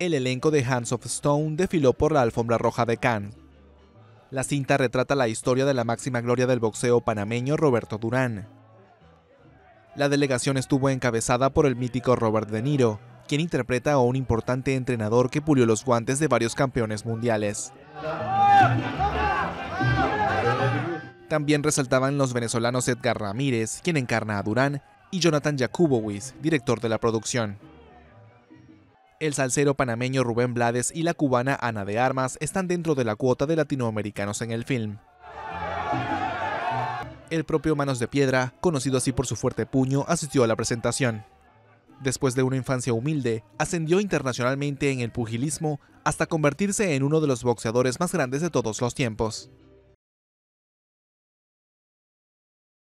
el elenco de Hands of Stone desfiló por la alfombra roja de Cannes. La cinta retrata la historia de la máxima gloria del boxeo panameño Roberto Durán. La delegación estuvo encabezada por el mítico Robert De Niro, quien interpreta a un importante entrenador que pulió los guantes de varios campeones mundiales. También resaltaban los venezolanos Edgar Ramírez, quien encarna a Durán, y Jonathan Jakubowicz, director de la producción. El salsero panameño Rubén Blades y la cubana Ana de Armas están dentro de la cuota de latinoamericanos en el film. El propio Manos de Piedra, conocido así por su fuerte puño, asistió a la presentación. Después de una infancia humilde, ascendió internacionalmente en el pugilismo hasta convertirse en uno de los boxeadores más grandes de todos los tiempos.